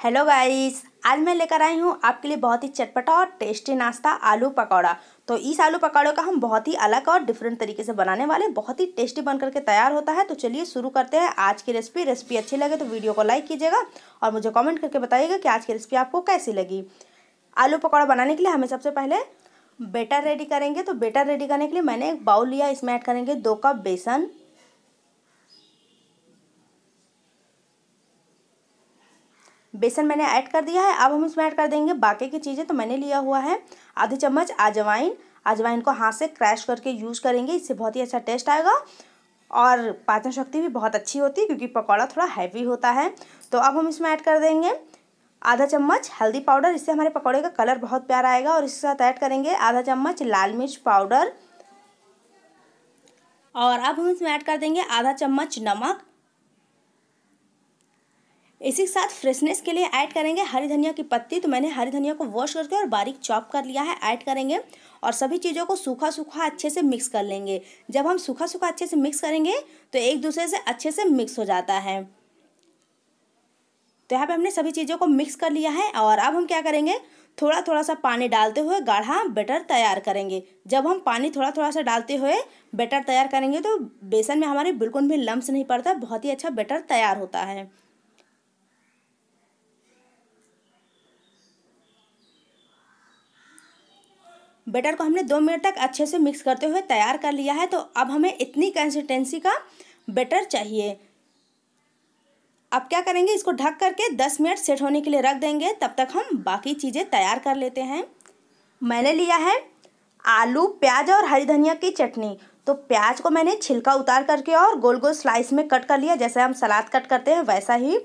Hello guys आज मैं लेकर आई हूँ आपके लिए बहुत ही चटपटा और टेस्टी नाश्ता आलू पकौड़ा। तो इस आलू पकौड़े का हम बहुत ही अलग और डिफरेंट तरीके से बनाने वाले हैं। बहुत ही टेस्टी बन करके तैयार होता है। तो चलिए शुरू करते हैं आज की रेसिपी रेसिपी अच्छी लगे तो वीडियो को लाइक कीजिएगा और मुझे कॉमेंट करके बताइएगा कि आज की रेसिपी आपको कैसी लगी। आलू पकौड़ा बनाने के लिए हमें सबसे पहले बेटर रेडी करेंगे। तो बेटर रेडी करने के लिए मैंने एक बाउल लिया। इसमें ऐड करेंगे दो कप बेसन। बेसन मैंने ऐड कर दिया है, अब हम इसमें ऐड कर देंगे बाकी की चीज़ें तो मैंने लिया हुआ है आधी चम्मच अजवाइन। अजवाइन को हाथ से क्रैश करके यूज़ करेंगे, इससे बहुत ही अच्छा टेस्ट आएगा। और पाचन शक्ति भी बहुत अच्छी होती है, क्योंकि पकौड़ा थोड़ा हैवी होता है। तो अब हम इसमें ऐड कर देंगे आधा चम्मच हल्दी पाउडर, इससे हमारे पकौड़े का कलर बहुत प्यारा आएगा। और इसके साथ ऐड करेंगे आधा चम्मच लाल मिर्च पाउडर। और अब हम इसमें ऐड कर देंगे आधा चम्मच नमक। इसी के साथ फ्रेशनेस के लिए ऐड करेंगे हरी धनिया की पत्ती। तो मैंने हरी धनिया को वॉश करके और बारीक चॉप कर लिया है ऐड करेंगे। और सभी चीज़ों को सूखा सूखा अच्छे से मिक्स कर लेंगे। जब हम सूखा सूखा अच्छे से मिक्स करेंगे तो एक दूसरे से अच्छे से मिक्स हो जाता है। तो यहाँ पे हमने सभी चीज़ों को मिक्स कर लिया है और अब हम क्या करेंगे? थोड़ा थोड़ा सा पानी डालते हुए गाढ़ा बेटर तैयार करेंगे। जब हम पानी थोड़ा थोड़ा सा डालते हुए बेटर तैयार करेंगे तो बेसन में हमारे बिल्कुल भी लम्स नहीं पड़ता, बहुत ही अच्छा बेटर तैयार होता है। बेटर को हमने दो मिनट तक अच्छे से मिक्स करते हुए तैयार कर लिया है तो अब हमें इतनी कंसिस्टेंसी का बेटर चाहिए। अब क्या करेंगे, इसको ढक करके दस मिनट सेट होने के लिए रख देंगे, तब तक हम बाकी चीज़ें तैयार कर लेते हैं। मैंने लिया है आलू, प्याज और हरी धनिया की चटनी। तो प्याज को मैंने छिलका उतार करके और गोल गोल स्लाइस में कट कर लिया, जैसे हम सलाद कट करते हैं, वैसा ही।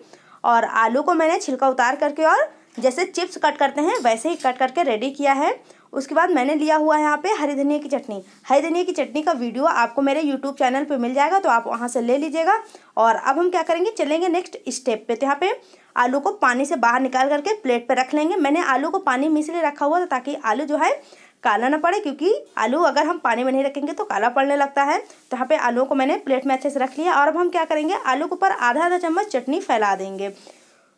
और आलू को मैंने छिलका उतार करके और जैसे चिप्स कट करते हैं, वैसे ही कट करके रेडी किया है। उसके बाद मैंने लिया हुआ है यहाँ पे हरी धनिया की चटनी। हरी धनिया की चटनी का वीडियो आपको मेरे यूट्यूब चैनल पे मिल जाएगा तो आप वहाँ से ले लीजिएगा। और अब हम क्या करेंगे, चलेंगे नेक्स्ट स्टेप पे। तो यहाँ पे आलू को पानी से बाहर निकाल करके प्लेट पर रख लेंगे। मैंने आलू को पानी में इसलिए रखा हुआ था ताकि आलू जो है काला ना पड़े, क्योंकि आलू अगर हम पानी में नहीं रखेंगे तो काला पड़ने लगता है। तो यहाँ पे आलू को मैंने प्लेट में अच्छे से रख लिया। और अब हम क्या करेंगे, आलू के ऊपर आधा आधा चम्मच चटनी फैला देंगे।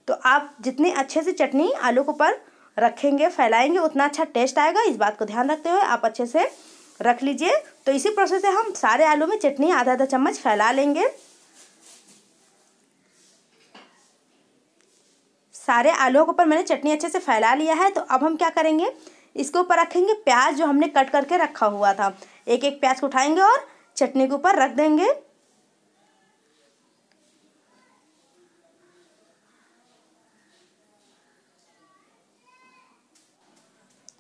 तो आप जितनी अच्छे से चटनी आलू के ऊपर रखेंगे, फैलाएँगे, उतना अच्छा टेस्ट आएगा। इस बात को ध्यान रखते हुए आप अच्छे से रख लीजिए। तो इसी प्रोसेस से हम सारे आलू में चटनी आधा आधा चम्मच फैला लेंगे। सारे आलूओं के ऊपर मैंने चटनी अच्छे से फैला लिया है। तो अब हम क्या करेंगे? इसके ऊपर रखेंगे प्याज जो हमने कट करके रखा हुआ था। एक एक प्याज को उठाएँगे और चटनी के ऊपर रख देंगे।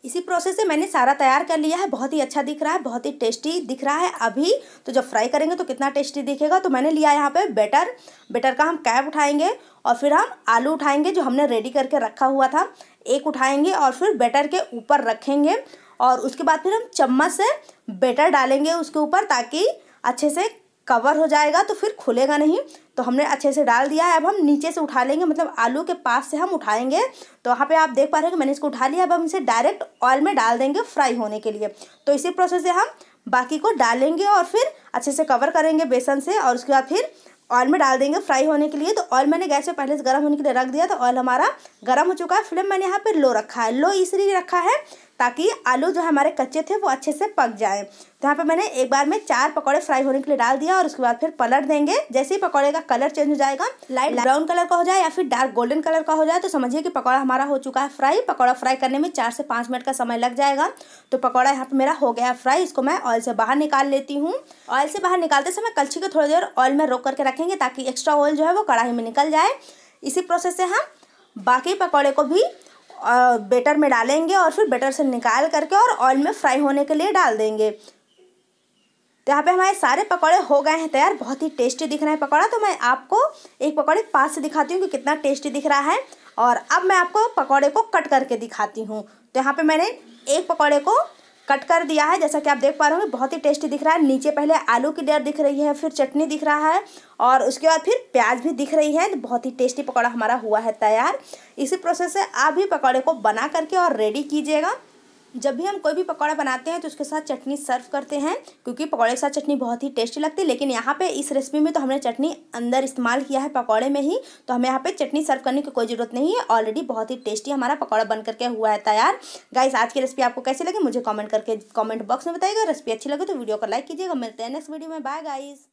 इसी प्रोसेस से मैंने सारा तैयार कर लिया है। बहुत ही अच्छा दिख रहा है, बहुत ही टेस्टी दिख रहा है। अभी तो जब फ्राई करेंगे तो कितना टेस्टी दिखेगा? तो मैंने लिया यहाँ पे बेटर बेटर का हम कैप उठाएँगे और फिर हम आलू उठाएँगे जो हमने रेडी करके रखा हुआ था। एक उठाएँगे और फिर बेटर के ऊपर रखेंगे और उसके बाद फिर हम चम्मच से बेटर डालेंगे उसके ऊपर ताकि अच्छे से कवर हो जाएगा तो फिर खुलेगा नहीं। तो हमने अच्छे से डाल दिया है। अब हम नीचे से उठा लेंगे। मतलब आलू के पास से हम उठाएँगे। तो वहाँ पे आप देख पा रहे हो कि मैंने इसको उठा लिया। अब हम इसे डायरेक्ट ऑयल में डाल देंगे फ्राई होने के लिए। तो इसी प्रोसेस से हम बाकी को डालेंगे और फिर अच्छे से कवर करेंगे बेसन से और उसके बाद फिर ऑयल में डाल देंगे फ्राई होने के लिए। तो ऑयल मैंने गैस पे पहले से गर्म होने के लिए रख दिया। तो ऑयल हमारा गर्म हो चुका है। फ्लेम मैंने यहाँ पे लो रखा है। लो इसलिए रखा है ताकि आलू जो हमारे कच्चे थे वो अच्छे से पक जाए। तो यहाँ पे मैंने एक बार में चार पकौड़े फ्राई होने के लिए डाल दिया और उसके बाद फिर पलट देंगे। जैसे ही पकौड़े का कलर चेंज हो जाएगा, लाइट ब्राउन कलर का हो जाए या फिर डार्क गोल्डन कलर का हो जाए तो समझिए कि पकौड़ा हमारा हो चुका है फ्राई। पकौड़ा फ्राई करने में चार से पाँच मिनट का समय लग जाएगा। तो पकौड़ा यहाँ पर मेरा हो गया फ्राई। इसको मैं ऑयल से बाहर निकाल लेती हूँ। ऑयल से बाहर निकालते समय कलछी को थोड़ी देर ऑयल में रोक करके रखेंगे ताकि एक्स्ट्रा ऑयल जो है वो कढ़ाई में निकल जाए। इसी प्रोसेस से हम बाकी पकौड़े को भी बेटर में डालेंगे और फिर बेटर से निकाल करके और ऑयल में फ्राई होने के लिए डाल देंगे। तो यहाँ पे हमारे सारे पकौड़े हो गए हैं तैयार। बहुत ही टेस्टी दिख रहा है पकौड़ा। तो मैं आपको एक पकौड़े पास से दिखाती हूँ कि कितना टेस्टी दिख रहा है। और अब मैं आपको पकौड़े को कट करके दिखाती हूँ। तो यहाँ पे मैंने एक पकौड़े को कट कर दिया है। जैसा कि आप देख पा रहे हो बहुत ही टेस्टी दिख रहा है। नीचे पहले आलू की लेयर दिख रही है, फिर चटनी दिख रहा है और उसके बाद फिर प्याज भी दिख रही है। तो बहुत ही टेस्टी पकौड़ा हमारा हुआ है तैयार। इसी प्रोसेस से आप भी पकौड़े को बना करके और रेडी कीजिएगा। जब भी हम कोई भी पकौड़ा बनाते हैं तो उसके साथ चटनी सर्व करते हैं, क्योंकि पकौड़े के साथ चटनी बहुत ही टेस्टी लगती है। लेकिन यहाँ पे इस रेसिपी में तो हमने चटनी अंदर इस्तेमाल किया है पकौड़े में ही तो हमें यहाँ पे चटनी सर्व करने की कोई ज़रूरत नहीं है। ऑलरेडी बहुत ही टेस्टी हमारा पकौड़ा बन करके हुआ है तैयार। गाइस आज की रेसिपी आपको कैसी लगी? मुझे कॉमेंट करके कॉमेंट बॉक्स में बताइएगा। रेसिपी अच्छी लगे तो वीडियो को लाइक कीजिएगा। मिलते हैं नेक्स्ट वीडियो में। Bye guys